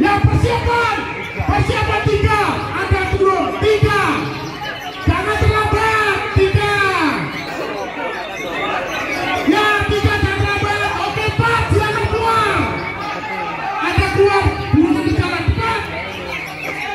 Ya persiapan, persiapan tiga, ada turun tiga. Jangan terlambat, tiga. Ya tiga jangan terlambat. Oke Pak, silakan keluar. Ada keluar, dulu di jalan cepat.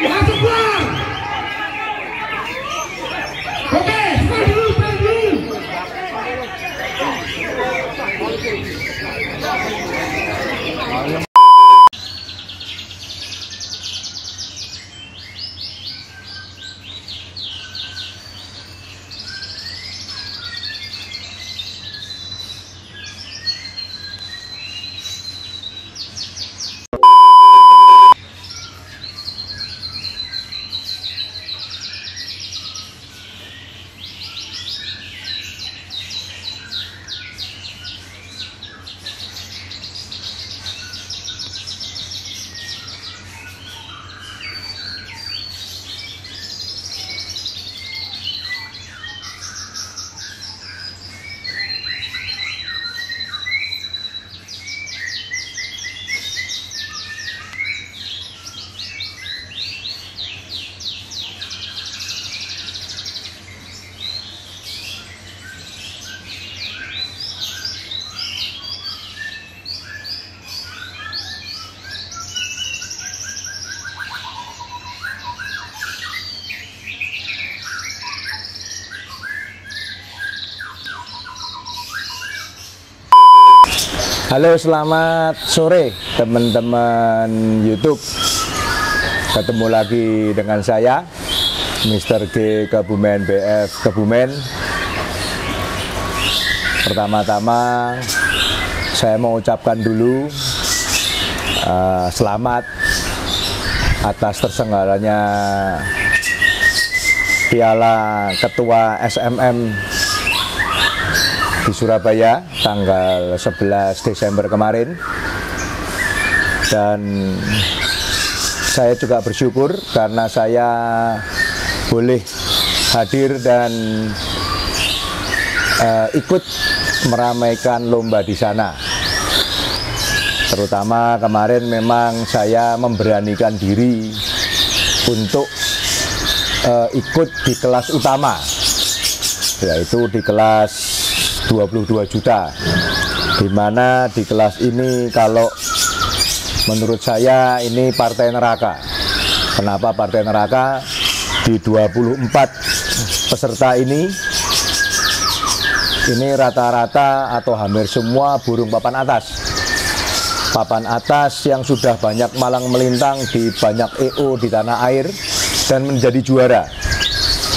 Langsung keluar. Oke, stay dulu, stay dulu. Halo, selamat sore teman-teman YouTube. Ketemu lagi dengan saya, Mr. G Kebumen BF Kebumen. Pertama-tama, saya mau ucapkan dulu eh, selamat atas terselenggaranya Piala Ketua SMM di Surabaya tanggal 11 Desember kemarin. Dan saya juga bersyukur karena saya boleh hadir dan eh, ikut meramaikan lomba di sana. Terutama kemarin memang saya memberanikan diri untuk eh, ikut di kelas utama yaitu di kelas 22 juta. Di mana di kelas ini kalau menurut saya ini partai neraka. Kenapa partai neraka? Di 24 peserta ini ini rata-rata atau hampir semua burung papan atas. Papan atas yang sudah banyak malang melintang di banyak EO di tanah air dan menjadi juara.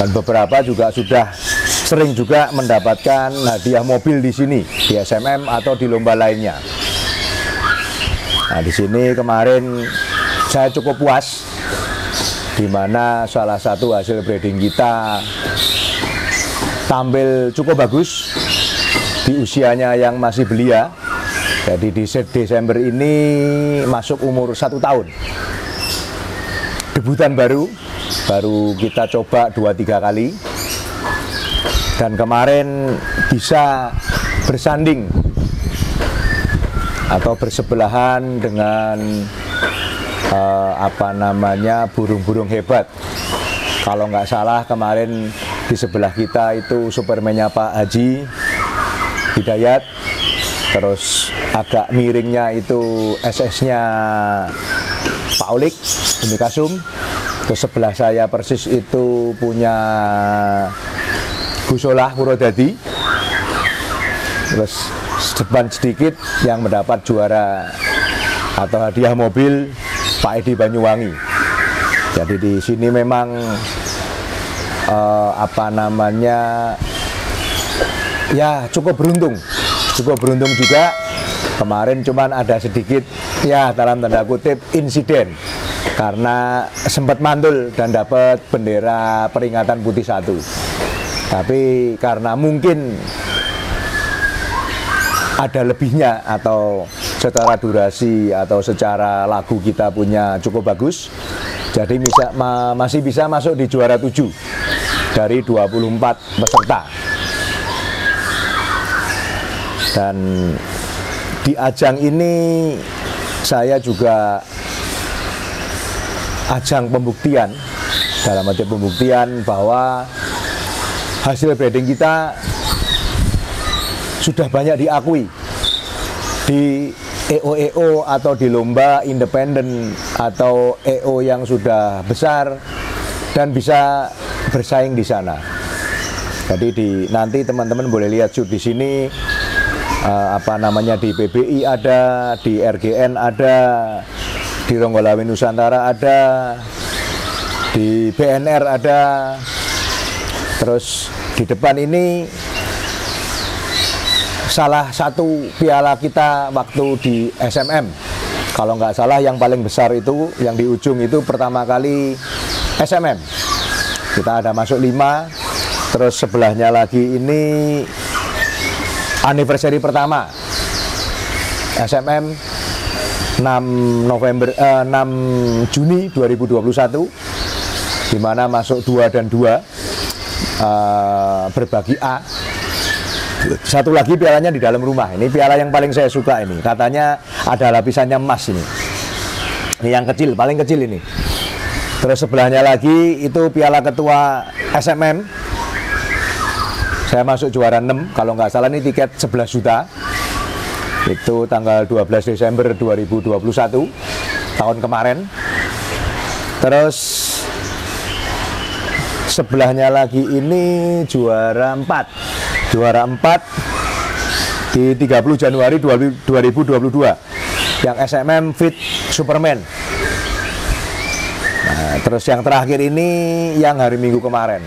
Dan beberapa juga sudah sering juga mendapatkan hadiah mobil di sini di SMM atau di lomba lainnya. Nah, di sini kemarin saya cukup puas di mana salah satu hasil breeding kita tampil cukup bagus di usianya yang masih belia. Jadi di Desember ini masuk umur satu tahun. Debutan baru, baru kita coba dua tiga kali dan kemarin bisa bersanding atau bersebelahan dengan uh, apa namanya burung-burung hebat. Kalau nggak salah kemarin di sebelah kita itu supermennya Pak Haji Hidayat, terus agak miringnya itu SS-nya Pak Olik Umi Kasum, terus sebelah saya persis itu punya Gusolah Purwodadi terus depan sedikit yang mendapat juara atau hadiah mobil Pak Edi Banyuwangi. Jadi di sini memang eh, apa namanya ya cukup beruntung. Cukup beruntung juga. Kemarin cuman ada sedikit ya dalam tanda kutip insiden. Karena sempat mandul dan dapat bendera peringatan putih satu tapi karena mungkin ada lebihnya atau secara durasi atau secara lagu kita punya cukup bagus jadi bisa, ma, masih bisa masuk di juara 7 dari 24 peserta. Dan di ajang ini saya juga ajang pembuktian dalam arti pembuktian bahwa hasil breeding kita sudah banyak diakui di EO-EO atau di lomba independen atau EO yang sudah besar dan bisa bersaing di sana. Jadi di nanti teman-teman boleh lihat shoot di sini uh, apa namanya di PBI ada, di RGN ada, di Ronggolawe Nusantara ada, di BNR ada. Terus di depan ini salah satu piala kita waktu di SMM. Kalau nggak salah yang paling besar itu yang di ujung itu pertama kali SMM. Kita ada masuk 5 terus sebelahnya lagi ini anniversary pertama SMM 6 November eh, 6 Juni 2021 di mana masuk 2 dan 2 eh, berbagi A. Satu lagi pialanya di dalam rumah. Ini piala yang paling saya suka ini. Katanya ada lapisannya emas ini. Ini yang kecil paling kecil ini. Terus sebelahnya lagi itu piala ketua SMM saya masuk juara 6 kalau nggak salah ini tiket 11 juta. Itu tanggal 12 Desember 2021 tahun kemarin. Terus sebelahnya lagi ini juara 4 juara 4 di 30 Januari 2022 yang SMM Fit Superman. Nah, terus yang terakhir ini yang hari Minggu kemarin.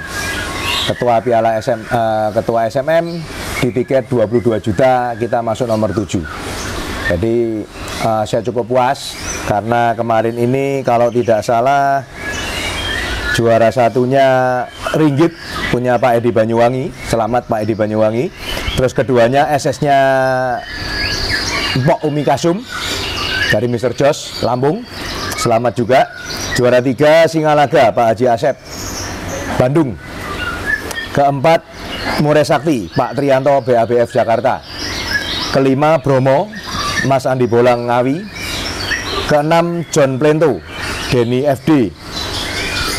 Ketua piala SM, uh, eh, ketua SMM di tiket 22 juta kita masuk nomor 7 jadi uh, saya cukup puas karena kemarin ini kalau tidak salah juara satunya Ringgit punya Pak Edi Banyuwangi. Selamat Pak Edi Banyuwangi. Terus keduanya SS-nya Mpok Umi Kasum dari Mr. Jos Lambung. Selamat juga. Juara tiga Singalaga Pak Haji Asep Bandung. Keempat Mure Sakti Pak Trianto BABF Jakarta. Kelima Bromo Mas Andi Bolang Ngawi. Keenam John Plento Denny FD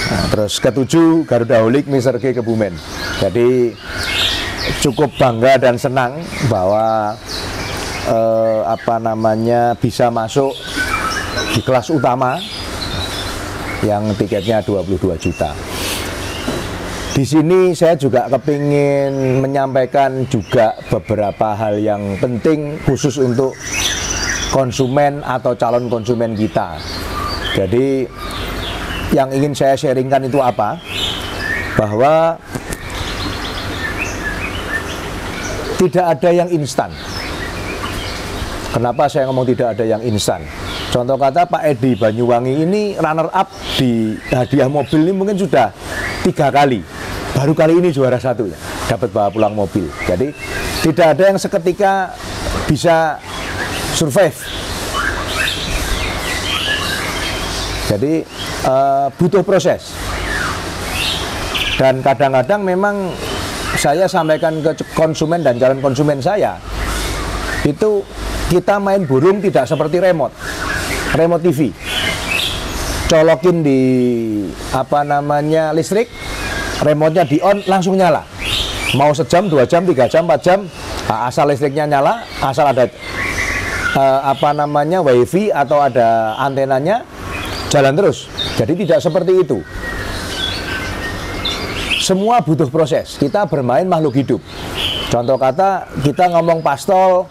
Nah, terus ketujuh Garuda Holik Mr. G Kebumen. Jadi cukup bangga dan senang bahwa eh, apa namanya bisa masuk di kelas utama yang tiketnya 22 juta. Di sini saya juga kepingin menyampaikan juga beberapa hal yang penting khusus untuk konsumen atau calon konsumen kita. Jadi yang ingin saya sharingkan itu apa? Bahwa tidak ada yang instan. Kenapa saya ngomong tidak ada yang instan? Contoh kata Pak Edi Banyuwangi ini runner up di hadiah mobil ini mungkin sudah tiga kali. Baru kali ini juara satu ya, dapat bawa pulang mobil. Jadi tidak ada yang seketika bisa survive Jadi uh, butuh proses. Dan kadang-kadang memang saya sampaikan ke konsumen dan calon konsumen saya itu kita main burung tidak seperti remote, remote TV. Colokin di apa namanya listrik, remote-nya di on langsung nyala. Mau sejam, dua jam, tiga jam, empat jam, asal listriknya nyala, asal ada uh, apa namanya wifi atau ada antenanya, jalan terus. Jadi tidak seperti itu. Semua butuh proses. Kita bermain makhluk hidup. Contoh kata kita ngomong pastol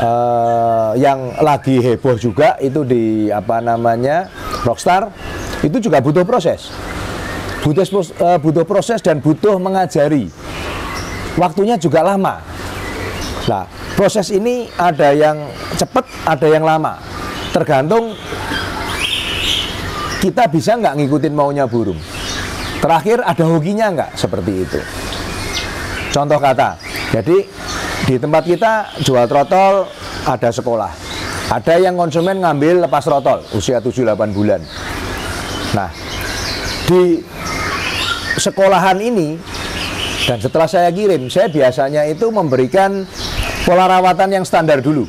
uh, yang lagi heboh juga itu di apa namanya rockstar itu juga butuh proses. Butuh uh, butuh proses dan butuh mengajari. Waktunya juga lama. Nah, proses ini ada yang cepat, ada yang lama. Tergantung kita bisa nggak ngikutin maunya burung? Terakhir ada hokinya nggak seperti itu? Contoh kata, jadi di tempat kita jual trotol ada sekolah. Ada yang konsumen ngambil lepas trotol usia 7-8 bulan. Nah, di sekolahan ini dan setelah saya kirim, saya biasanya itu memberikan pola rawatan yang standar dulu.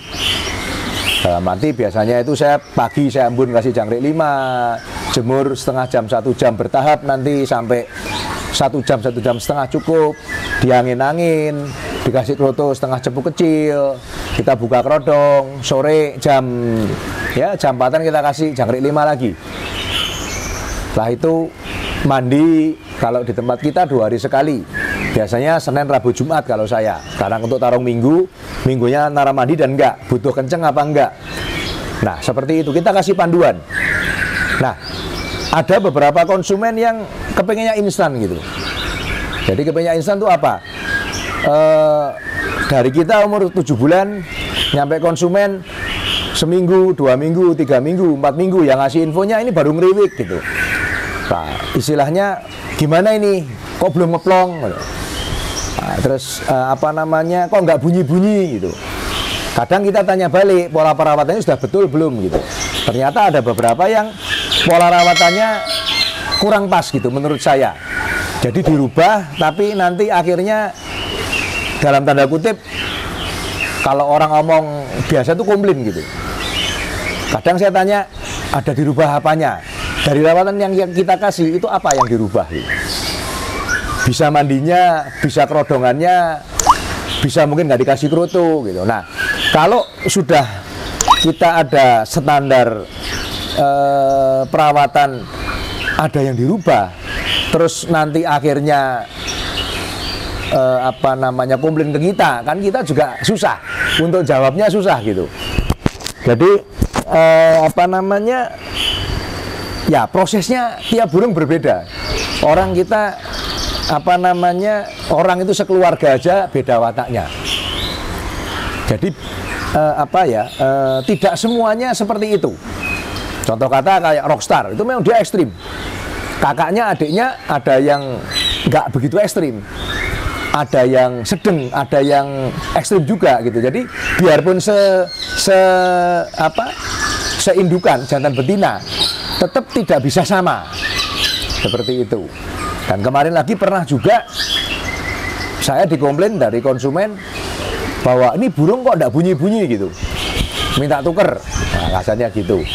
Dalam arti biasanya itu saya pagi saya embun kasih jangkrik 5, jemur setengah jam satu jam bertahap nanti sampai satu jam satu jam setengah cukup. Diangin-angin dikasih kroto setengah cepu kecil kita buka kerodong sore jam ya jam 4 kita kasih jangkrik lima lagi. Setelah itu mandi kalau di tempat kita dua hari sekali. Biasanya Senin Rabu Jumat kalau saya. Karena untuk tarung minggu minggunya antara mandi dan enggak. Butuh kenceng apa enggak? Nah seperti itu. Kita kasih panduan nah ada beberapa konsumen yang kepengennya instan gitu jadi kepengennya instan itu apa e, dari kita umur 7 bulan nyampe konsumen seminggu, dua minggu, tiga minggu, empat minggu yang ngasih infonya ini baru ngeriwik gitu Nah, istilahnya gimana ini? Kok belum ngeplong? Nah, terus uh, apa namanya? Kok nggak bunyi-bunyi gitu? Kadang kita tanya balik pola perawatannya sudah betul belum gitu. Ternyata ada beberapa yang pola rawatannya kurang pas gitu menurut saya. Jadi dirubah tapi nanti akhirnya dalam tanda kutip kalau orang ngomong biasa tuh komplain gitu. Kadang saya tanya ada dirubah apanya? dari rawatan yang, yang kita kasih itu apa yang dirubah gitu. bisa mandinya bisa kerodongannya bisa mungkin nggak dikasih kroto gitu nah kalau sudah kita ada standar eh, perawatan ada yang dirubah terus nanti akhirnya eh, apa namanya komplain ke kita. Kan kita juga susah. Untuk jawabnya susah gitu. Jadi eh, apa namanya ya prosesnya tiap burung berbeda. Orang kita apa namanya orang itu sekeluarga aja beda wataknya. Jadi eh, apa ya eh, tidak semuanya seperti itu contoh kata kayak rockstar itu memang dia ekstrim. Kakaknya adiknya ada yang nggak begitu ekstrim. Ada yang sedang, ada yang ekstrim juga gitu. Jadi biarpun se, se apa seindukan jantan betina, tetap tidak bisa sama. Seperti itu. Dan kemarin lagi pernah juga saya dikomplain dari konsumen bahwa ini burung kok tidak bunyi-bunyi? gitu. Minta tuker. Nah, kasarnya gitu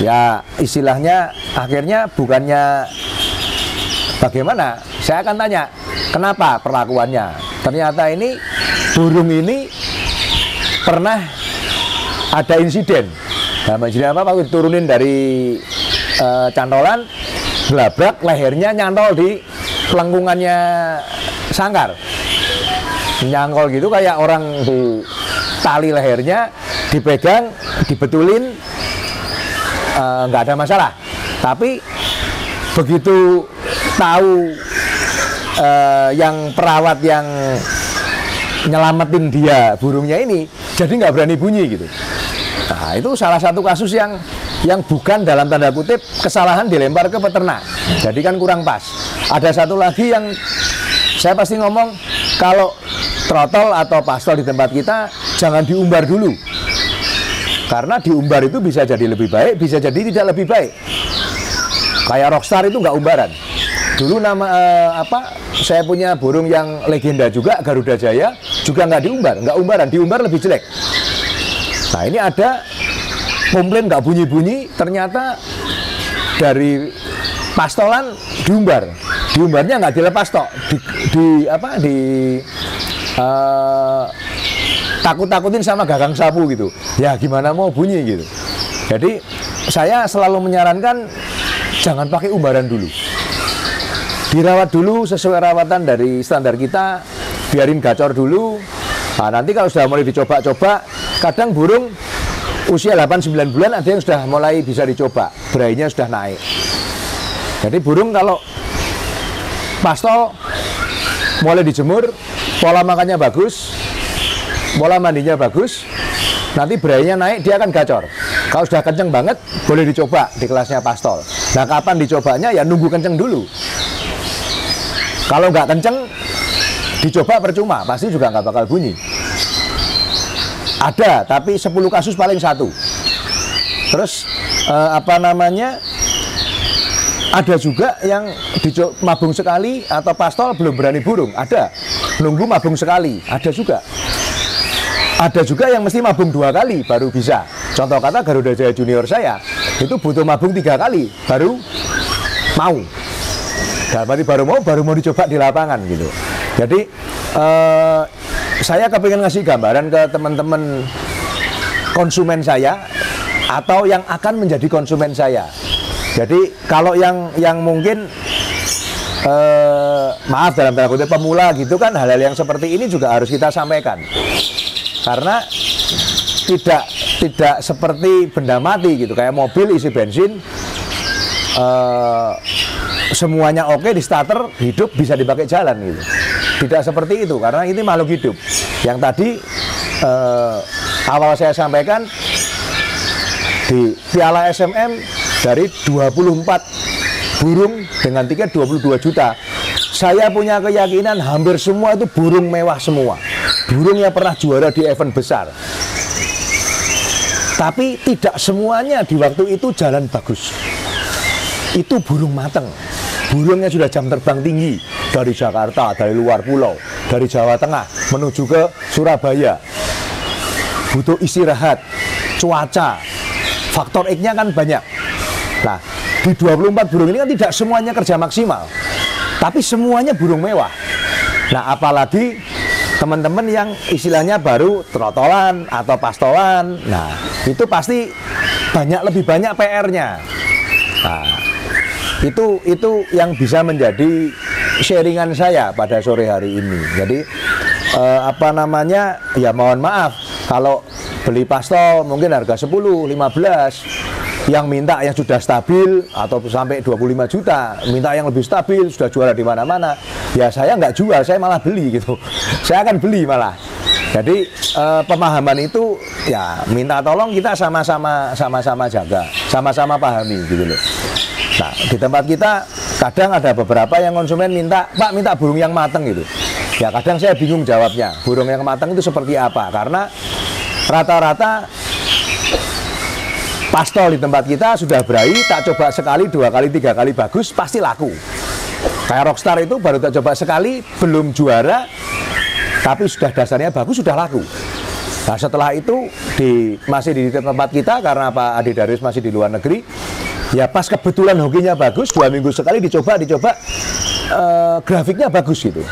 ya istilahnya akhirnya bukannya bagaimana? Saya akan tanya kenapa perlakuannya? Ternyata ini burung ini pernah ada insiden. Nah, jadi apa Pak turunin dari uh, cantolan, gelabrak lehernya nyantol di pelengkungannya sangkar. Nyangkol gitu kayak orang di tali lehernya dipegang, dibetulin nggak uh, ada masalah. Tapi begitu tahu uh, yang perawat yang nyelamatin dia burungnya ini jadi nggak berani bunyi gitu Nah, itu salah satu kasus yang yang bukan dalam tanda kutip kesalahan dilempar ke peternak. Jadi kan kurang pas. Ada satu lagi yang saya pasti ngomong kalau trotol atau pastol di tempat kita jangan diumbar dulu. Karena diumbar itu bisa jadi lebih baik, bisa jadi tidak lebih baik. Kayak rockstar itu nggak umbaran. Dulu nama eh, apa? Saya punya burung yang legenda juga Garuda Jaya juga nggak diumbar, nggak umbaran, diumbar lebih jelek. Nah ini ada komplain nggak bunyi-bunyi, ternyata dari pastolan diumbar, diumbarnya nggak dilepas tok, di, di apa di uh, takut-takutin sama gagang sapu gitu. Ya gimana mau bunyi gitu. Jadi saya selalu menyarankan jangan pakai umbaran dulu. Dirawat dulu sesuai rawatan dari standar kita, biarin gacor dulu. Nah, nanti kalau sudah mulai dicoba-coba, kadang burung usia 8-9 bulan ada yang sudah mulai bisa dicoba berainya sudah naik jadi burung kalau pastol mulai dijemur pola makannya bagus pola mandinya bagus nanti berainya naik dia akan gacor kalau sudah kenceng banget boleh dicoba di kelasnya pastol nah kapan dicobanya ya nunggu kenceng dulu kalau nggak kenceng dicoba percuma pasti juga nggak bakal bunyi ada, tapi 10 kasus paling satu. Terus eh, apa namanya? Ada juga yang mabung sekali atau pastol belum berani burung. Ada. Nunggu mabung sekali. Ada juga. Ada juga yang mesti mabung dua kali baru bisa. contoh kata Garuda Jaya Junior saya itu butuh mabung tiga kali baru mau. Dalam arti baru mau baru mau dicoba di lapangan gitu. Jadi eh, saya kepingin ngasih gambaran ke teman-teman konsumen saya atau yang akan menjadi konsumen saya. Jadi kalau yang yang mungkin eh, maaf dalam tanda kutip pemula gitu kan hal-hal yang seperti ini juga harus kita sampaikan karena tidak tidak seperti benda mati gitu. Kayak mobil isi bensin eh, semuanya oke di starter hidup bisa dipakai jalan gitu. Tidak seperti itu karena ini makhluk hidup. Yang tadi eh, awal saya sampaikan di Piala SMM dari 24 burung dengan tiket 22 juta. Saya punya keyakinan hampir semua itu burung mewah semua burung yang pernah juara di event besar. Tapi tidak semuanya di waktu itu jalan bagus. Itu burung mateng. Burungnya sudah jam terbang tinggi. Dari Jakarta, dari luar pulau, dari Jawa Tengah menuju ke Surabaya. Butuh istirahat, cuaca, faktor X-nya kan banyak. Nah, di 24 burung ini kan tidak semuanya kerja maksimal, tapi semuanya burung mewah. Nah, apalagi teman-teman yang istilahnya baru trotolan atau pastolan, nah itu pasti banyak lebih banyak PR-nya. Nah, itu itu yang bisa menjadi sharingan saya pada sore hari ini. Jadi eh, apa namanya? Ya mohon maaf kalau beli pastol mungkin harga 10, 15 yang minta yang sudah stabil atau sampai 25 juta minta yang lebih stabil sudah juara di mana-mana. Ya saya nggak jual saya malah beli gitu. Saya akan beli malah. Jadi eh, pemahaman itu ya minta tolong kita sama-sama sama-sama jaga sama-sama pahami gitu loh. Nah di tempat kita kadang ada beberapa yang konsumen minta pak minta burung yang mateng gitu. Ya kadang saya bingung jawabnya burung yang mateng itu seperti apa? Karena rata-rata pastol di tempat kita sudah berai tak coba sekali dua kali tiga kali bagus pasti laku. Kayak rockstar itu baru tak coba sekali belum juara tapi sudah dasarnya bagus sudah laku. Nah setelah itu di masih di tempat kita karena Pak Adi Darius masih di luar negeri ya pas kebetulan hokinya bagus dua minggu sekali dicoba dicoba eh, grafiknya bagus gitu.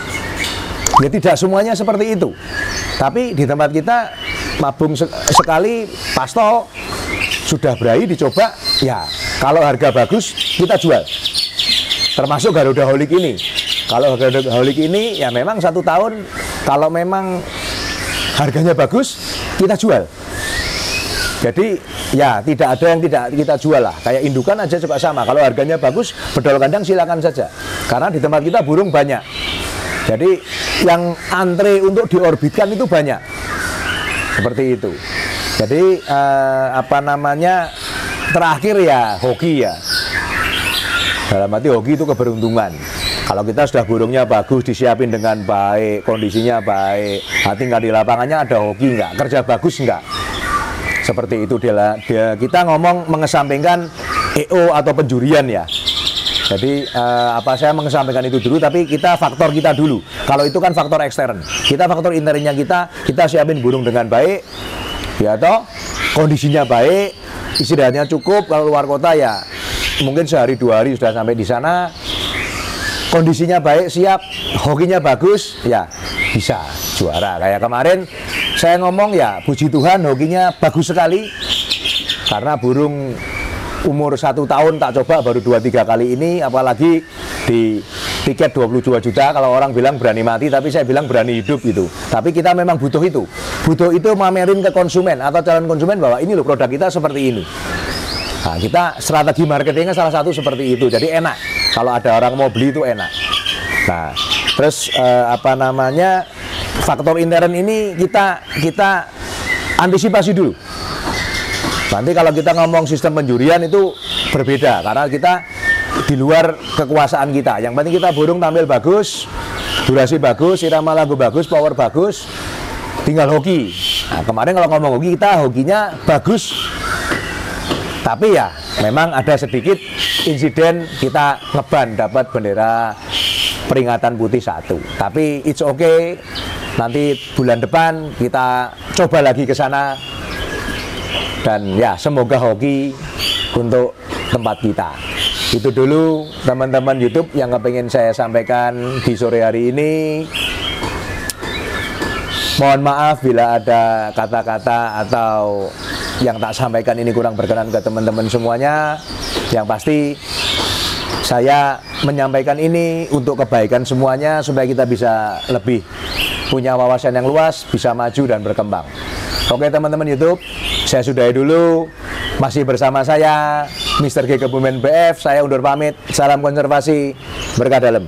Ya tidak semuanya seperti itu. Tapi di tempat kita mabung sekali pasto sudah berai dicoba ya. Kalau harga bagus kita jual. Termasuk Garuda Holik ini. Kalau Garuda Holik ini ya memang satu tahun kalau memang harganya bagus kita jual. Jadi ya tidak ada yang tidak kita jual lah. Kayak indukan aja juga sama. Kalau harganya bagus bedol kandang silakan saja. Karena di tempat kita burung banyak. Jadi yang antre untuk diorbitkan itu banyak. Seperti itu jadi eh, apa namanya terakhir ya hoki ya. Dalam arti hoki itu keberuntungan. Kalau kita sudah burungnya bagus disiapin dengan baik kondisinya baik nah, tinggal di lapangannya ada hoki nggak kerja bagus nggak? Seperti itu dia, dia kita ngomong mengesampingkan EO atau penjurian ya. Jadi uh, apa saya mengesampingkan itu dulu, tapi kita faktor kita dulu. Kalau itu kan faktor ekstern. Kita faktor internnya kita, kita siapin burung dengan baik, ya toh kondisinya baik, istirahatnya cukup. Kalau luar kota ya mungkin sehari dua hari sudah sampai di sana. Kondisinya baik, siap, hokinya bagus, ya bisa juara. Kayak kemarin saya ngomong ya, puji Tuhan hokinya bagus sekali karena burung umur satu tahun tak coba baru dua tiga kali ini apalagi di tiket 22 juta kalau orang bilang berani mati tapi saya bilang berani hidup itu tapi kita memang butuh itu. Butuh itu mamerin ke konsumen atau calon konsumen bahwa ini loh produk kita seperti ini. Nah, kita strategi marketingnya salah satu seperti itu jadi enak. Kalau ada orang mau beli itu enak. Nah terus eh, apa namanya faktor intern ini kita kita antisipasi dulu. Nanti kalau kita ngomong sistem penjurian itu berbeda karena kita di luar kekuasaan kita. Yang penting kita burung tampil bagus, durasi bagus, irama lagu bagus, power bagus, tinggal hoki. Nah, kemarin kalau ngomong hoki kita hokinya bagus, tapi ya memang ada sedikit insiden kita ngeban dapat bendera peringatan putih satu. Tapi it's okay. Nanti bulan depan kita coba lagi ke sana dan ya semoga hoki untuk tempat kita. Itu dulu teman-teman YouTube yang kepengen saya sampaikan di sore hari ini. Mohon maaf bila ada kata-kata atau yang tak sampaikan ini kurang berkenan ke teman-teman semuanya. Yang pasti saya menyampaikan ini untuk kebaikan semuanya supaya kita bisa lebih punya wawasan yang luas, bisa maju dan berkembang. Oke teman-teman YouTube, saya sudahi dulu. Masih bersama saya, Mr. G Kebumen BF. Saya undur pamit. Salam konservasi. Berkah dalam.